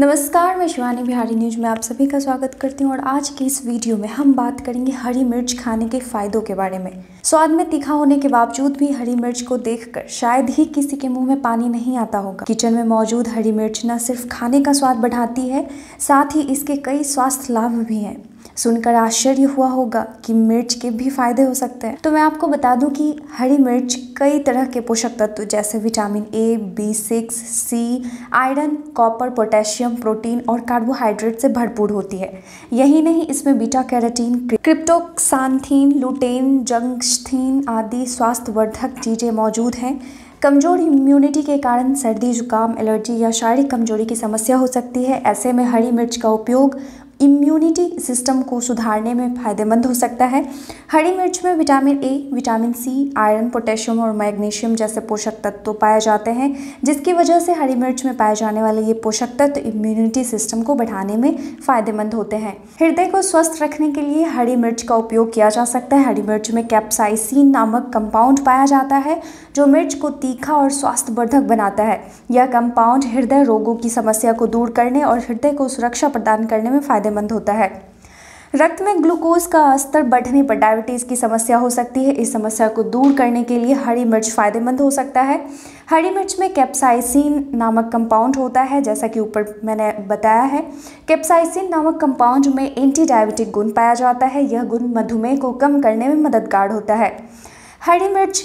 नमस्कार, मैं शिवानी बिहारी न्यूज़ में आप सभी का स्वागत करती हूँ और आज की इस वीडियो में हम बात करेंगे हरी मिर्च खाने के फायदों के बारे में। स्वाद में तीखा होने के बावजूद भी हरी मिर्च को देखकर शायद ही किसी के मुँह में पानी नहीं आता होगा। किचन में मौजूद हरी मिर्च न सिर्फ़ खाने का स्वाद बढ़ाती है, साथ ही इसके कई स्वास्थ्य लाभ भी हैं। सुनकर आश्चर्य हुआ होगा कि मिर्च के भी फ़ायदे हो सकते हैं। तो मैं आपको बता दूँ कि हरी मिर्च कई तरह के पोषक तत्व, जैसे vitamin A B six C iron copper potassium protein और कार्बोहाइड्रेट से भरपूर होती है। यही नहीं, इसमें बीटा कैरोटीन क्रिप्टोक्सान्थीन लुटेन जंगस्थीन आदि स्वास्थ्यवर्धक चीज़ें मौजूद हैं। कमज़ोर इम्यूनिटी के कारण सर्दी, जुकाम एलर्जी या शारीरिक कमज़ोरी की समस्या हो सकती है। ऐसे में हरी मिर्च का उपयोग इम्यूनिटी सिस्टम को सुधारने में फ़ायदेमंद हो सकता है। हरी मिर्च में vitamin A vitamin C iron potassium और मैग्नीशियम जैसे पोषक तत्व तो पाए जाते हैं, जिसकी वजह से हरी मिर्च में पाए जाने वाले ये पोषक तत्व तो इम्यूनिटी सिस्टम को बढ़ाने में फ़ायदेमंद होते हैं। हृदय को स्वस्थ रखने के लिए हरी मिर्च का उपयोग किया जा सकता है। हरी मिर्च में कैप्साइसिन नामक कंपाउंड पाया जाता है, जो मिर्च को तीखा और स्वास्थ्यवर्धक बनाता है। यह कंपाउंड हृदय रोगों की समस्या को दूर करने और हृदय को सुरक्षा प्रदान करने में फ़ायदे फ़ायदेमंद होता है। रक्त में ग्लूकोज का स्तर बढ़ने पर डायबिटीज़ की समस्या हो सकती है। इस समस्या को दूर करने के लिए हरी मिर्च फ़ायदेमंद हो सकता है। हरी मिर्च में कैप्साइसिन नामक कंपाउंड होता है, जैसा कि ऊपर मैंने बताया है। कैप्साइसिन नामक कंपाउंड में एंटी डायबिटिक गुण पाया जाता है। यह गुण मधुमेह को कम करने में मददगार होता है। हरी मिर्च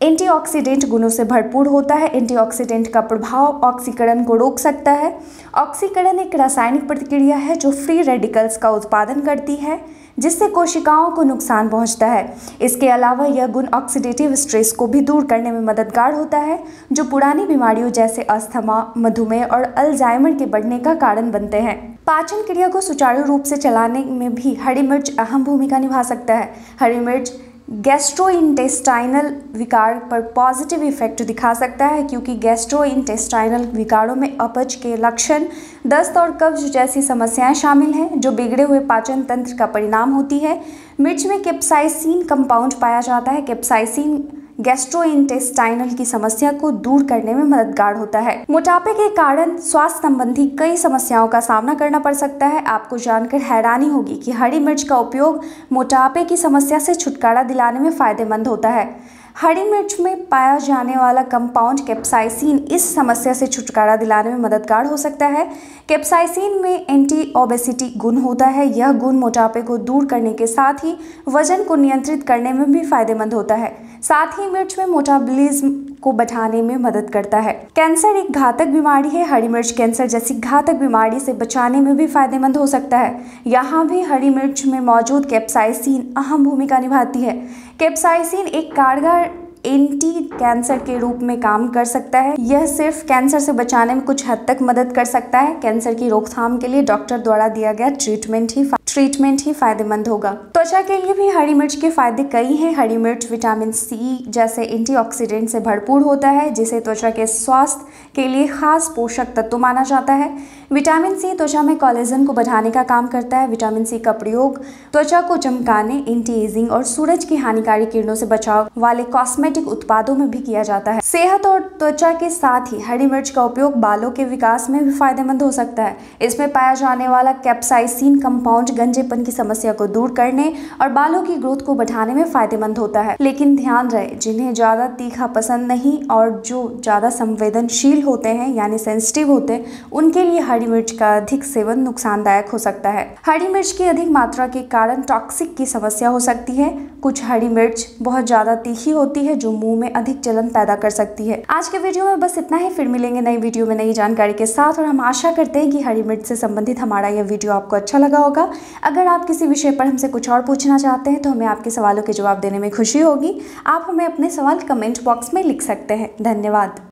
एंटीऑक्सीडेंट गुणों से भरपूर होता है। एंटीऑक्सीडेंट का प्रभाव ऑक्सीकरण को रोक सकता है। ऑक्सीकरण एक रासायनिक प्रतिक्रिया है जो फ्री रेडिकल्स का उत्पादन करती है, जिससे कोशिकाओं को नुकसान पहुँचता है। इसके अलावा यह गुण ऑक्सीडेटिव स्ट्रेस को भी दूर करने में मददगार होता है, जो पुरानी बीमारियों जैसे अस्थमा, मधुमेह और अल्जाइमर के बढ़ने का कारण बनते हैं। पाचन क्रिया को सुचारू रूप से चलाने में भी हरी मिर्च अहम भूमिका निभा सकता है। हरी मिर्च गैस्ट्रोइंटेस्टाइनल विकार पर पॉजिटिव इफ़ेक्ट दिखा सकता है, क्योंकि गैस्ट्रो इंटेस्टाइनल विकारों में अपच के लक्षण दस्त और कब्ज जैसी समस्याएँ शामिल हैं, जो बिगड़े हुए पाचन तंत्र का परिणाम होती है। मिर्च में केप्साइसिन कंपाउंड पाया जाता है। केप्साइसिन गैस्ट्रोइंटेस्टाइनल की समस्या को दूर करने में मददगार होता है। मोटापे के कारण स्वास्थ्य संबंधी कई समस्याओं का सामना करना पड़ सकता है। आपको जानकर हैरानी होगी कि हरी मिर्च का उपयोग मोटापे की समस्या से छुटकारा दिलाने में फ़ायदेमंद होता है। हरी मिर्च में पाया जाने वाला कंपाउंड कैप्साइसिन इस समस्या से छुटकारा दिलाने में मददगार हो सकता है। कैप्साइसिन में एंटी ओबेसिटी गुण होता है। यह गुण मोटापे को दूर करने के साथ ही वज़न को नियंत्रित करने में भी फ़ायदेमंद होता है। साथ ही मिर्च में मोटाबलिज्म को बढ़ाने में मदद करता है। कैंसर एक घातक बीमारी है। हरी मिर्च कैंसर जैसी घातक बीमारी से बचाने में भी फ़ायदेमंद हो सकता है। यहाँ भी हरी मिर्च में मौजूद कैप्साइसिन अहम भूमिका निभाती है। कैप्साइसिन एक कारगर एंटी कैंसर के रूप में काम कर सकता है। यह सिर्फ़ कैंसर से बचाने में कुछ हद तक मदद कर सकता है। कैंसर की रोकथाम के लिए डॉक्टर द्वारा दिया गया ट्रीटमेंट ही ट्रीटमेंट ही फ़ायदेमंद होगा। त्वचा के लिए भी हरी मिर्च के फ़ायदे कई हैं। हरी मिर्च, विटामिन सी जैसे एंटीऑक्सीडेंट से भरपूर होता है, जिसे त्वचा के स्वास्थ्य के लिए खास पोषक तत्व माना जाता है। विटामिन सी त्वचा में कॉलेजन को बढ़ाने का काम करता है। विटामिन सी का प्रयोग त्वचा को चमकाने, एंटी एजिंग और सूरज की हानिकारी किरणों से बचाव वाले कॉस्मेटिक उत्पादों में भी किया जाता है। सेहत और त्वचा के साथ ही हरी मिर्च का उपयोग बालों के विकास में भी फ़ायदेमंद हो सकता है। इसमें पाया जाने वाला कैप्साइसिन कंपाउंड गंजेपन की समस्या को दूर करने और बालों की ग्रोथ को बढ़ाने में फ़ायदेमंद होता है। लेकिन ध्यान रहे, जिन्हें ज़्यादा तीखा पसंद नहीं और जो ज़्यादा संवेदनशील होते हैं, यानी सेंसिटिव होते हैं, उनके लिए हरी मिर्च का अधिक सेवन नुकसानदायक हो सकता है। हरी मिर्च की अधिक मात्रा के कारण टॉक्सिक की समस्या हो सकती है। कुछ हरी मिर्च बहुत ज़्यादा तीखी होती है जो मुँह में अधिक जलन पैदा कर सकती है। आज के वीडियो में बस इतना ही। फिर मिलेंगे नई वीडियो में नई जानकारी के साथ और हम आशा करते हैं कि हरी मिर्च से संबंधित हमारा यह वीडियो आपको अच्छा लगा होगा। अगर आप किसी विषय पर हमसे कुछ और पूछना चाहते हैं तो हमें आपके सवालों के जवाब देने में खुशी होगी। आप हमें अपने सवाल कमेंट बॉक्स में लिख सकते हैं। धन्यवाद।